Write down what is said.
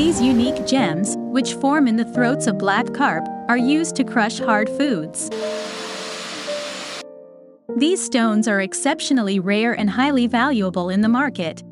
These unique gems, which form in the throats of black carp, are used to crush hard foods. These stones are exceptionally rare and highly valuable in the market.